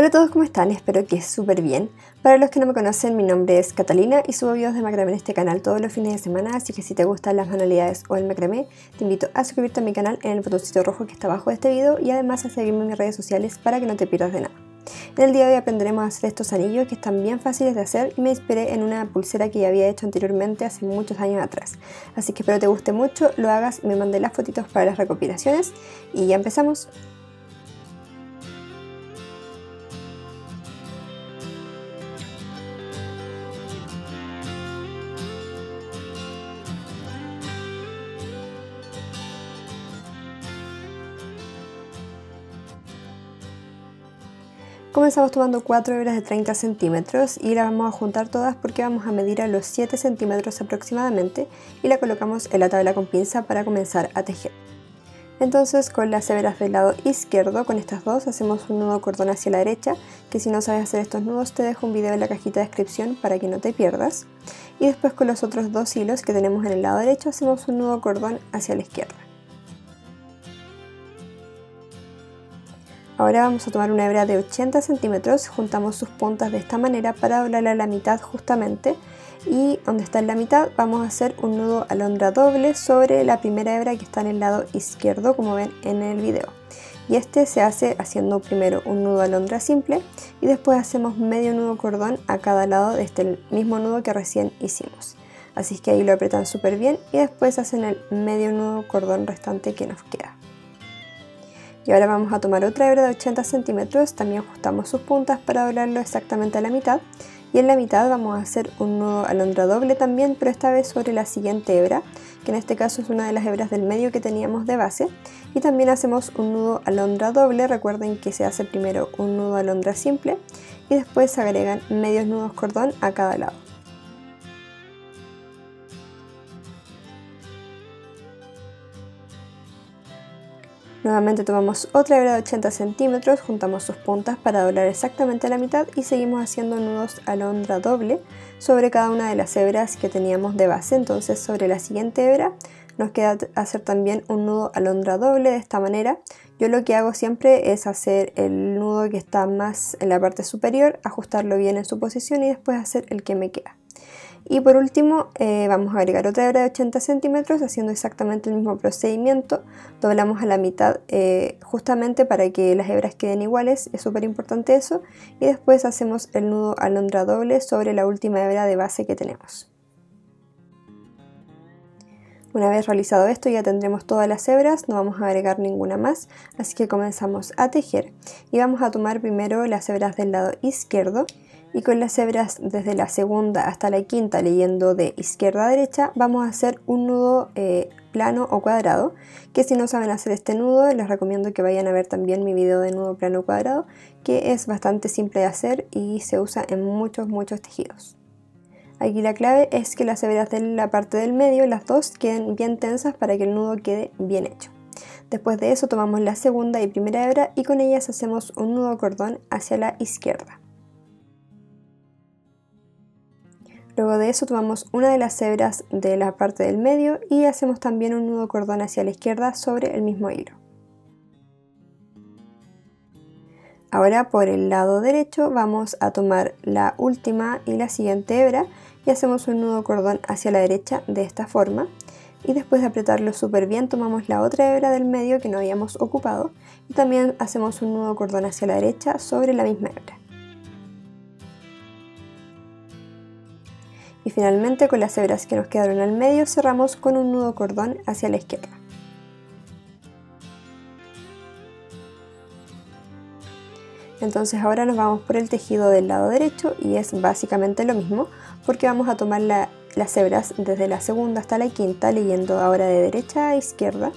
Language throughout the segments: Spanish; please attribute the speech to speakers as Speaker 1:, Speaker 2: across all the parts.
Speaker 1: Hola a todos, ¿cómo están? Espero que súper bien. Para los que no me conocen, mi nombre es Catalina y subo videos de macramé en este canal todos los fines de semana, así que si te gustan las manualidades o el macramé, te invito a suscribirte a mi canal en el botoncito rojo que está abajo de este video y además a seguirme en mis redes sociales para que no te pierdas de nada. En el día de hoy aprenderemos a hacer estos anillos que están bien fáciles de hacer y me inspiré en una pulsera que ya había hecho anteriormente hace muchos años atrás. Así que espero te guste mucho, lo hagas, me mandé las fotitos para las recopilaciones y ya empezamos. Comenzamos tomando 4 hebras de 30 centímetros y las vamos a juntar todas porque vamos a medir a los 7 centímetros aproximadamente y la colocamos en la tabla con pinza para comenzar a tejer. Entonces con las hebras del lado izquierdo, con estas dos, hacemos un nudo cordón hacia la derecha, que si no sabes hacer estos nudos te dejo un video en la cajita de descripción para que no te pierdas. Y después con los otros dos hilos que tenemos en el lado derecho hacemos un nudo cordón hacia la izquierda. Ahora vamos a tomar una hebra de 80 centímetros, juntamos sus puntas de esta manera para doblarla a la mitad justamente y donde está en la mitad vamos a hacer un nudo alondra doble sobre la primera hebra que está en el lado izquierdo como ven en el video. Y este se hace haciendo primero un nudo alondra simple y después hacemos medio nudo cordón a cada lado de este mismo nudo que recién hicimos. Así que ahí lo apretan súper bien y después hacen el medio nudo cordón restante que nos queda. Y ahora vamos a tomar otra hebra de 80 centímetros, también ajustamos sus puntas para doblarlo exactamente a la mitad. Y en la mitad vamos a hacer un nudo alondra doble también, pero esta vez sobre la siguiente hebra, que en este caso es una de las hebras del medio que teníamos de base. Y también hacemos un nudo alondra doble, recuerden que se hace primero un nudo alondra simple y después se agregan medios nudos cordón a cada lado. Nuevamente tomamos otra hebra de 80 centímetros, juntamos sus puntas para doblar exactamente la mitad y seguimos haciendo nudos alondra doble sobre cada una de las hebras que teníamos de base. Entonces sobre la siguiente hebra nos queda hacer también un nudo alondra doble de esta manera. Yo lo que hago siempre es hacer el nudo que está más en la parte superior, ajustarlo bien en su posición y después hacer el que me queda. Y por último eh, vamos a agregar otra hebra de 80 centímetros haciendo exactamente el mismo procedimiento. Doblamos a la mitad eh, justamente para que las hebras queden iguales, es súper importante eso. Y después hacemos el nudo alondra doble sobre la última hebra de base que tenemos. Una vez realizado esto ya tendremos todas las hebras, no vamos a agregar ninguna más, así que comenzamos a tejer. Y vamos a tomar primero las hebras del lado izquierdo y con las hebras desde la segunda hasta la quinta leyendo de izquierda a derecha vamos a hacer un nudo eh, plano o cuadrado que si no saben hacer este nudo les recomiendo que vayan a ver también mi video de nudo plano cuadrado que es bastante simple de hacer y se usa en muchos muchos tejidos. Aquí la clave es que las hebras de la parte del medio las dos queden bien tensas para que el nudo quede bien hecho. Después de eso tomamos la segunda y primera hebra y con ellas hacemos un nudo cordón hacia la izquierda Luego de eso tomamos una de las hebras de la parte del medio y hacemos también un nudo cordón hacia la izquierda sobre el mismo hilo. Ahora por el lado derecho vamos a tomar la última y la siguiente hebra y hacemos un nudo cordón hacia la derecha de esta forma y después de apretarlo súper bien tomamos la otra hebra del medio que no habíamos ocupado y también hacemos un nudo cordón hacia la derecha sobre la misma hebra. Y finalmente con las hebras que nos quedaron al medio cerramos con un nudo cordón hacia la izquierda. Entonces ahora nos vamos por el tejido del lado derecho y es básicamente lo mismo porque vamos a tomar las hebras desde la segunda hasta la quinta leyendo ahora de derecha a izquierda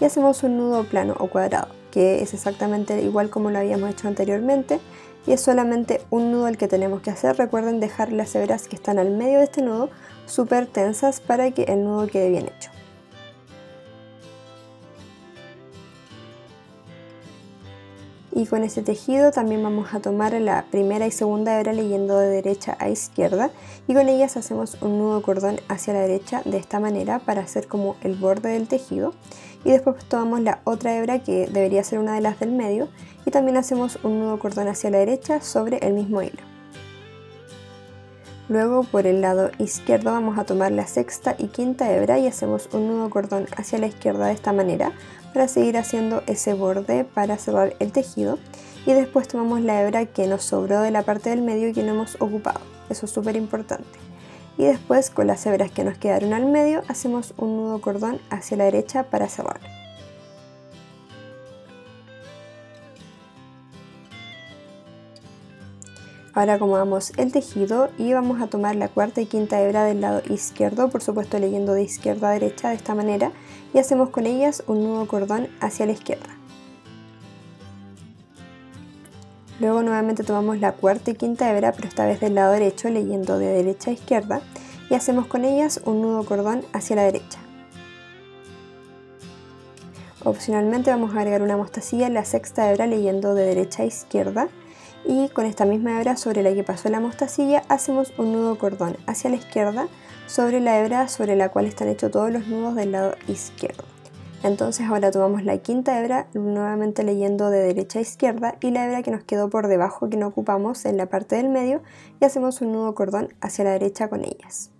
Speaker 1: y hacemos un nudo plano o cuadrado que es exactamente igual como lo habíamos hecho anteriormente y es solamente un nudo el que tenemos que hacer. Recuerden dejar las hebras que están al medio de este nudo súper tensas para que el nudo quede bien hecho. Y con ese tejido también vamos a tomar la primera y segunda hebra leyendo de derecha a izquierda. Y con ellas hacemos un nudo cordón hacia la derecha de esta manera para hacer como el borde del tejido. Y después tomamos la otra hebra que debería ser una de las del medio. Y también hacemos un nudo cordón hacia la derecha sobre el mismo hilo. Luego por el lado izquierdo vamos a tomar la sexta y quinta hebra y hacemos un nudo cordón hacia la izquierda de esta manera para seguir haciendo ese borde para cerrar el tejido y después tomamos la hebra que nos sobró de la parte del medio y que no hemos ocupado, eso es súper importante. Y después con las hebras que nos quedaron al medio hacemos un nudo cordón hacia la derecha para cerrar. Ahora acomodamos el tejido y vamos a tomar la cuarta y quinta hebra del lado izquierdo, por supuesto leyendo de izquierda a derecha de esta manera y hacemos con ellas un nudo cordón hacia la izquierda. Luego nuevamente tomamos la cuarta y quinta hebra, pero esta vez del lado derecho, leyendo de derecha a izquierda, y hacemos con ellas un nudo cordón hacia la derecha. Opcionalmente vamos a agregar una mostacilla en la sexta hebra leyendo de derecha a izquierda y con esta misma hebra sobre la que pasó la mostacilla hacemos un nudo cordón hacia la izquierda sobre la hebra sobre la cual están hechos todos los nudos del lado izquierdo. Entonces ahora tomamos la quinta hebra, nuevamente leyendo de derecha a izquierda, y la hebra que nos quedó por debajo que no ocupamos en la parte del medio, y hacemos un nudo cordón hacia la derecha con ellas.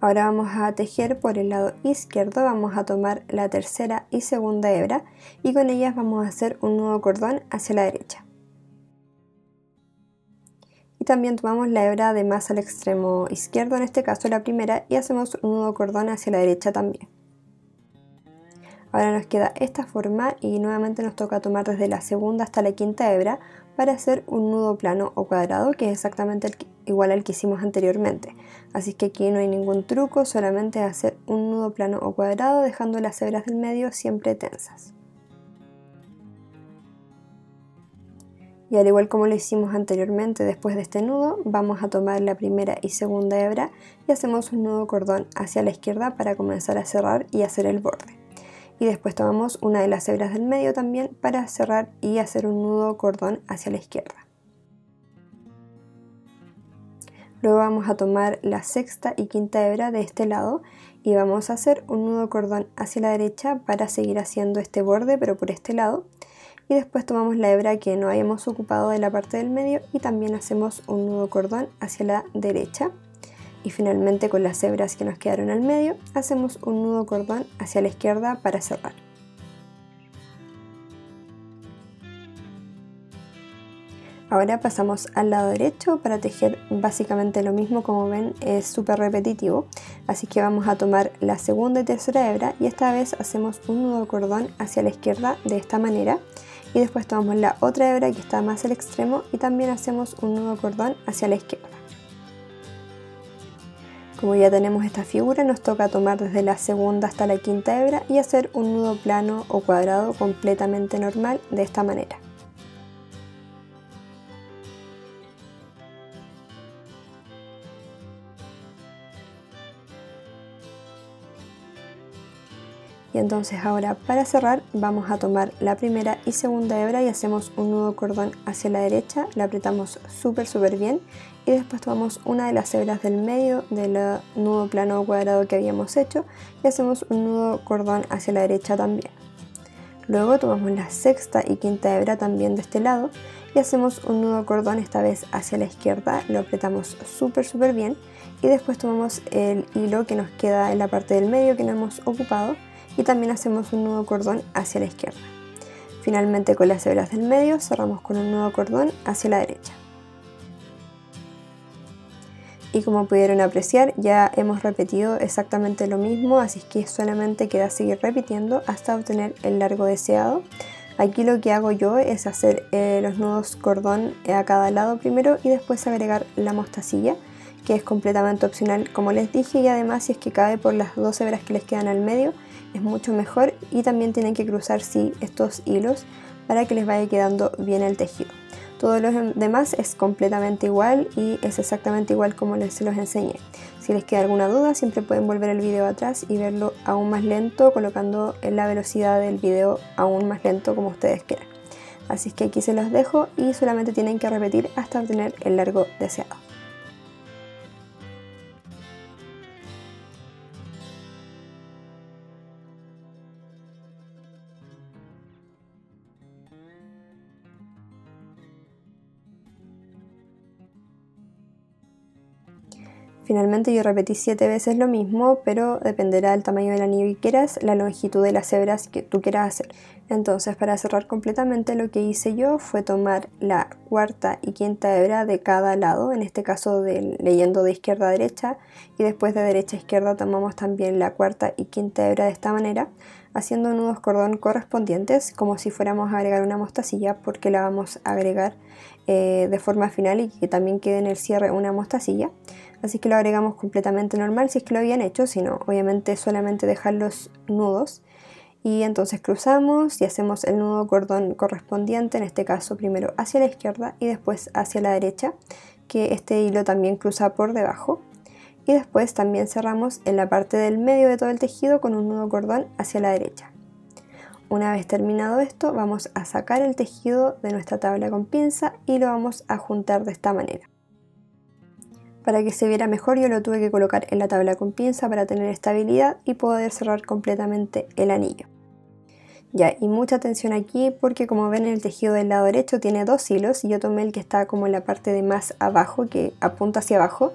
Speaker 1: Ahora vamos a tejer por el lado izquierdo, vamos a tomar la tercera y segunda hebra y con ellas vamos a hacer un nudo cordón hacia la derecha y también tomamos la hebra de más al extremo izquierdo, en este caso la primera, y hacemos un nudo cordón hacia la derecha también. Ahora nos queda esta forma y nuevamente nos toca tomar desde la segunda hasta la quinta hebra para hacer un nudo plano o cuadrado que es exactamente igual al que hicimos anteriormente. Así que aquí no hay ningún truco, solamente hacer un nudo plano o cuadrado dejando las hebras del medio siempre tensas. Y al igual como lo hicimos anteriormente después de este nudo vamos a tomar la primera y segunda hebra y hacemos un nudo cordón hacia la izquierda para comenzar a cerrar y hacer el borde. Y después tomamos una de las hebras del medio también para cerrar y hacer un nudo cordón hacia la izquierda. Luego vamos a tomar la sexta y quinta hebra de este lado y vamos a hacer un nudo cordón hacia la derecha para seguir haciendo este borde pero por este lado y después tomamos la hebra que no hayamos ocupado de la parte del medio y también hacemos un nudo cordón hacia la derecha. Y finalmente con las hebras que nos quedaron al medio hacemos un nudo cordón hacia la izquierda para cerrar. Ahora pasamos al lado derecho para tejer básicamente lo mismo. Como ven es súper repetitivo. Así que vamos a tomar la segunda y tercera hebra y esta vez hacemos un nudo cordón hacia la izquierda de esta manera y después tomamos la otra hebra que está más al extremo y también hacemos un nudo cordón hacia la izquierda. Como ya tenemos esta figura nos toca tomar desde la segunda hasta la quinta hebra y hacer un nudo plano o cuadrado completamente normal de esta manera. Y entonces ahora para cerrar vamos a tomar la primera y segunda hebra y hacemos un nudo cordón hacia la derecha, la apretamos súper súper bien. Y después tomamos una de las hebras del medio del nudo plano cuadrado que habíamos hecho y hacemos un nudo cordón hacia la derecha también. Luego tomamos la sexta y quinta hebra también de este lado y hacemos un nudo cordón esta vez hacia la izquierda, lo apretamos súper súper bien. Y después tomamos el hilo que nos queda en la parte del medio que no hemos ocupado y también hacemos un nudo cordón hacia la izquierda. Finalmente con las hebras del medio cerramos con un nudo cordón hacia la derecha. Y como pudieron apreciar ya hemos repetido exactamente lo mismo, así que solamente queda seguir repitiendo hasta obtener el largo deseado. Aquí lo que hago yo es hacer eh, los nudos cordón a cada lado primero y después agregar la mostacilla que es completamente opcional como les dije y además si es que cabe por las dos hebras que les quedan al medio es mucho mejor y también tienen que cruzar sí estos hilos para que les vaya quedando bien el tejido. Todo lo demás es completamente igual y es exactamente igual como les los enseñé. Si les queda alguna duda siempre pueden volver el video atrás y verlo aún más lento colocando la velocidad del video aún más lento como ustedes quieran. Así es que aquí se los dejo y solamente tienen que repetir hasta obtener el largo deseado. Finalmente yo repetí 7 veces lo mismo, pero dependerá del tamaño del anillo que quieras, la longitud de las hebras que tú quieras hacer. Entonces para cerrar completamente lo que hice yo fue tomar la cuarta y quinta hebra de cada lado, en este caso de, leyendo de izquierda a derecha y después de derecha a izquierda tomamos también la cuarta y quinta hebra de esta manera, haciendo nudos cordón correspondientes como si fuéramos a agregar una mostacilla porque la vamos a agregar eh, de forma final y que también quede en el cierre una mostacilla así que lo agregamos completamente normal si es que lo habían hecho, si no, obviamente solamente dejar los nudos y entonces cruzamos y hacemos el nudo cordón correspondiente, en este caso primero hacia la izquierda y después hacia la derecha, que este hilo también cruza por debajo. Y después también cerramos en la parte del medio de todo el tejido con un nudo cordón hacia la derecha. Una vez terminado esto, vamos a sacar el tejido de nuestra tabla con pinza y lo vamos a juntar de esta manera. Para que se viera mejor yo lo tuve que colocar en la tabla con pinza para tener estabilidad y poder cerrar completamente el anillo. Ya, y mucha atención aquí porque como ven el tejido del lado derecho tiene dos hilos y yo tomé el que está como en la parte de más abajo, que apunta hacia abajo,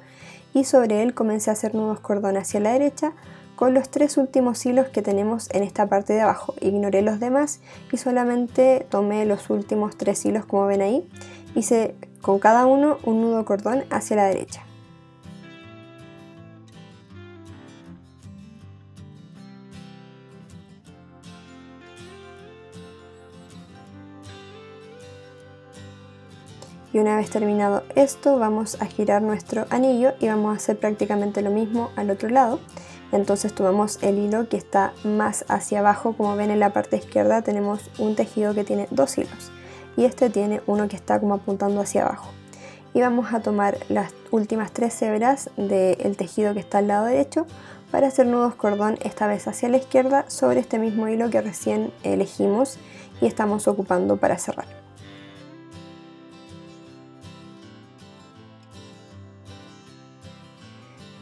Speaker 1: y sobre él comencé a hacer nudos cordón hacia la derecha con los tres últimos hilos que tenemos en esta parte de abajo. Ignoré los demás y solamente tomé los últimos tres hilos como ven ahí. Hice con cada uno un nudo cordón hacia la derecha. Y una vez terminado esto vamos a girar nuestro anillo y vamos a hacer prácticamente lo mismo al otro lado. Entonces tomamos el hilo que está más hacia abajo. Como ven en la parte izquierda tenemos un tejido que tiene dos hilos y este tiene uno que está como apuntando hacia abajo. Y vamos a tomar las últimas tres hebras del tejido que está al lado derecho para hacer nudos cordón esta vez hacia la izquierda sobre este mismo hilo que recién elegimos y estamos ocupando para cerrar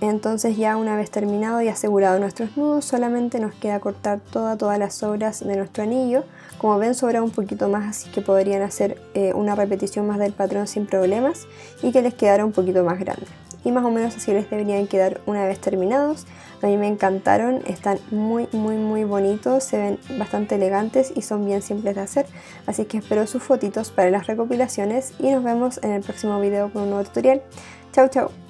Speaker 1: Entonces ya una vez terminado y asegurado nuestros nudos, solamente nos queda cortar toda, todas las sobras de nuestro anillo. Como ven sobra un poquito más, así que podrían hacer eh, una repetición más del patrón sin problemas y que les quedara un poquito más grande. Y más o menos así les deberían quedar una vez terminados. A mí me encantaron, están muy muy muy bonitos, se ven bastante elegantes y son bien simples de hacer. Así que espero sus fotitos para las recopilaciones y nos vemos en el próximo video con un nuevo tutorial. Chau chau.